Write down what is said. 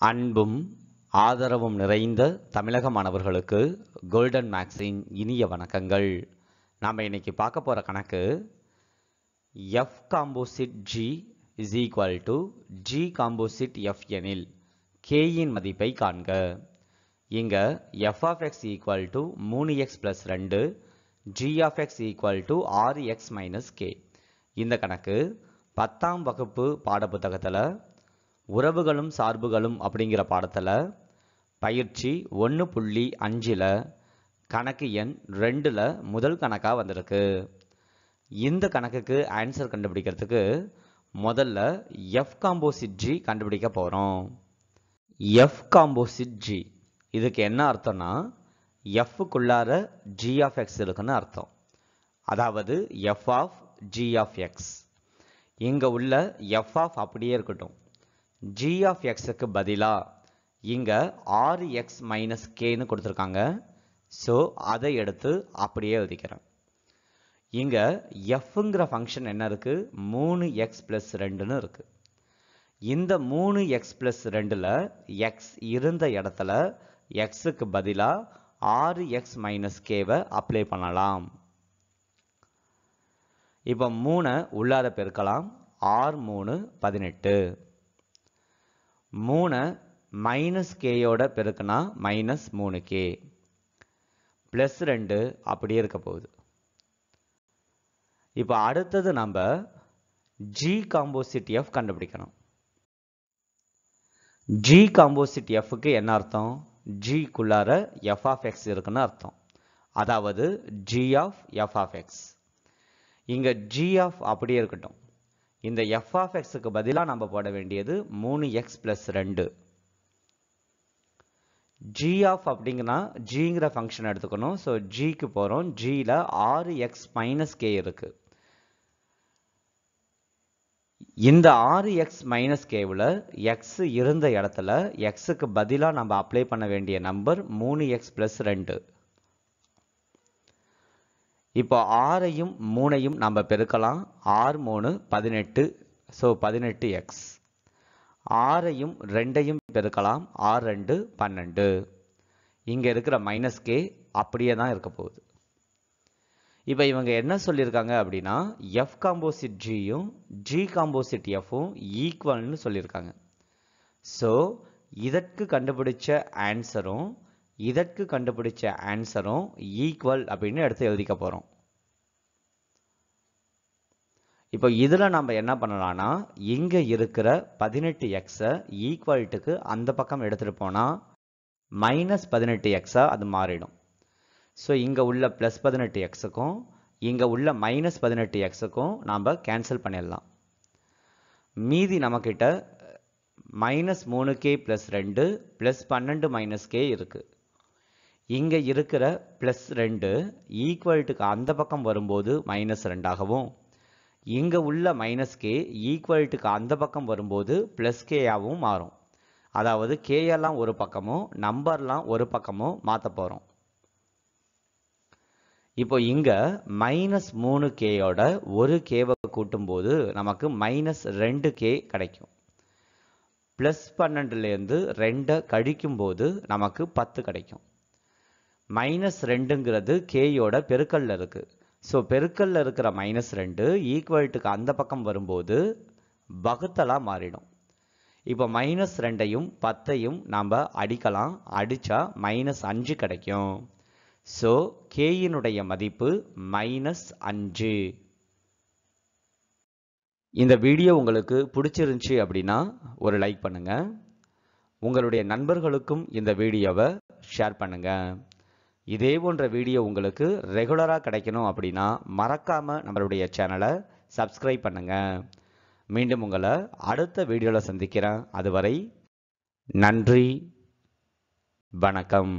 அன்பும் ஆதரவும் நிறைந்த தமிழக மாணவர்களுக்கு கோல்டன் மேக்ஸின் இனிய வணக்கங்கள். நாம் இன்னைக்கு பார்க்க போகிற கணக்கு F composite G is equal to G composite F எனில் கேயின் மதிப்பை காண்க. இங்கே F of X equal to மூணு எக்ஸ் ப்ளஸ் ரெண்டு G of X equal to ஆறு எக்ஸ் மைனஸ் கே இந்த கணக்கு பத்தாம் வகுப்பு பாடப்புத்தகத்தில் உறவுகளும் சார்புகளும் அப்படிங்கிற பாடத்தில் பயிற்சி ஒன்று புள்ளி அஞ்சில் கணக்கு எண் ரெண்டில் முதல் கணக்காக வந்திருக்கு. இந்த கணக்குக்கு ஆன்சர் கண்டுபிடிக்கிறதுக்கு முதல்ல எஃப் காம்போசிட் ஜி கண்டுபிடிக்க போகிறோம் எஃப் காம்போசிட் ஜி இதுக்கு என்ன அர்த்தம்னா எஃப்க்குள்ளார ஜி ஆஃப் எக்ஸ் இருக்குன்னு அர்த்தம். அதாவது F of G of X இங்கே உள்ள எஃப் ஆஃப் அப்படியே இருக்கட்டும். ஜி ஆஃப் எக்ஸுக்கு பதிலாக இங்கே ஆறு எக்ஸ் மைனஸ் கேன்னு கொடுத்துருக்காங்க. ஸோ அதை எடுத்து அப்படியே எழுதிக்கிறேன். இங்கே எஃப்ங்கிற ஃபங்க்ஷன் என்ன இருக்குது மூணு எக்ஸ் ப்ளஸ் ரெண்டுன்னு இருக்குது இந்த மூணு எக்ஸ் ப்ளஸ் ரெண்டில் எக்ஸ் இருந்த இடத்துல எக்ஸுக்கு பதிலாக ஆறு எக்ஸ் மைனஸ் கேவை அப்ளை பண்ணலாம். இப்போ மூணை உள்ளார பெருக்கலாம். ஆறு மூணு பதினெட்டு. மூணை மைனஸ் கேயோட பெருக்குனா மைனஸ் மூணு கே ப்ளஸ் ரெண்டு அப்படியே இருக்க போகுது. இப்போ அடுத்தது நம்ம ஜி காம்போசிட் எஃப் கண்டுபிடிக்கணும். ஜி காம்போசிட் எஃப்க்கு என்ன அர்த்தம்? ஜிக்குள்ளார எஃப் ஆஃப் எக்ஸ் இருக்குன்னு அர்த்தம். அதாவது G of F of X இங்கே ஜி ஆஃப் அப்படியே இருக்கட்டும். இந்த எஃப் ஆஃப் எக்ஸுக்கு பதிலாக நம்ம போட வேண்டியது மூணு எக்ஸ் ப்ளஸ் ரெண்டு. ஜி ஆஃப் அப்படிங்கன்னா ஜிங்கிற ஃபங்க்ஷன் எடுத்துக்கணும். ஸோ ஜிக்கு போகிறோம் ஜியில் ஆறு எக்ஸ் மைனஸ் கே இருக்குது இந்த ஆறு எக்ஸ் மைனஸ் கேவில் எக்ஸ் இருந்த இடத்துல எக்ஸுக்கு பதிலாக நம்ம அப்ளை பண்ண வேண்டிய நம்பர் மூணு எக்ஸ் ப்ளஸ் ரெண்டு. இப்போ ஆறையும் மூணையும் நம்ம பெருக்கலாம். ஆறு மூணு பதினெட்டு. ஸோ பதினெட்டு எக்ஸ் ஆறையும் ரெண்டையும் பெருக்கலாம். ஆறு ரெண்டு பன்னெண்டு. இங்கே இருக்கிற மைனஸ் கே அப்படியே தான் இருக்க போகுது. இப்போ இவங்க என்ன சொல்லியிருக்காங்க அப்படின்னா எஃப் காம்போசிட் ஜியும் ஜி காம்போசிட் எஃப்பும் ஈக்குவல்னு சொல்லியிருக்காங்க. ஸோ இதற்கு கண்டுபிடிச்ச ஆன்சரும் இதற்கு கண்டுபிடிச்ச ஆன்சரும் ஈக்குவல் அப்படின்னு எடுத்து எழுதிக்க போகிறோம் இப்போ இதில் நம்ம என்ன பண்ணலாம்னா இங்கே இருக்கிற பதினெட்டு எக்ஸை ஈக்குவல்ட்டுக்கு அந்த பக்கம் எடுத்துகிட்டு போனால் மைனஸ் பதினெட்டு எக்ஸாக அது மாறிடும். ஸோ இங்கே உள்ள ப்ளஸ் பதினெட்டு எக்ஸுக்கும் இங்கே உள்ள மைனஸ் பதினெட்டு எக்ஸுக்கும் நாம் கேன்சல் பண்ணிடலாம். மீதி நம்மக்கிட்ட மைனஸ் மூணு கே ப்ளஸ் ரெண்டு ப்ளஸ் பன்னெண்டு மைனஸ் கே இருக்குது இங்கே இருக்கிற ப்ளஸ் ரெண்டு ஈக்குவல்ட்டுக்கு அந்த பக்கம் வரும்போது மைனஸ் ரெண்டாகவும் இங்கே உள்ள மைனஸ் கே ஈக்குவல்ட்டுக்கு அந்த பக்கம் வரும்போது ப்ளஸ் கேயாகவும் மாறும். அதாவது கேயெல்லாம் ஒரு பக்கமும் நம்பர்லாம் ஒரு பக்கமும் மாற்ற போகிறோம் இப்போ இங்கே மைனஸ் மூணு கேயோட ஒரு கேவை கூட்டும்போது நமக்கு மைனஸ் ரெண்டு கே கிடைக்கும். ப்ளஸ் பன்னெண்டுலேருந்து ரெண்டை கழிக்கும்போது நமக்கு பத்து கிடைக்கும். மைனஸ் ரெண்டுங்கிறது கேயோட பெருக்கல்ல இருக்கு. ஸோ பெருக்கல்ல இருக்கிற மைனஸ் ரெண்டு ஈக்குவல்ட்டுக்கு அந்த பக்கம் வரும்போது வகுத்தலாக மாறிடும். இப்போ மைனஸ் ரெண்டையும் பத்தையும் நாம் அடிக்கலாம். அடித்தா மைனஸ் அஞ்சு கிடைக்கும். ஸோ கேயினுடைய மதிப்பு மைனஸ் அஞ்சு. இந்த வீடியோ உங்களுக்கு பிடிச்சிருந்துச்சி அப்படின்னா ஒரு லைக் பண்ணுங்கள் உங்களுடைய நண்பர்களுக்கும் இந்த வீடியோவை ஷேர் பண்ணுங்கள் இதே போன்ற வீடியோ உங்களுக்கு ரெகுலராக கிடைக்கணும் அப்படின்னா மறக்காமல் நம்மளுடைய சேனலை சப்ஸ்கிரைப் பண்ணுங்க. மீண்டும் உங்களை அடுத்த வீடியோவில் சந்திக்கிறேன். அதுவரை நன்றி வணக்கம்.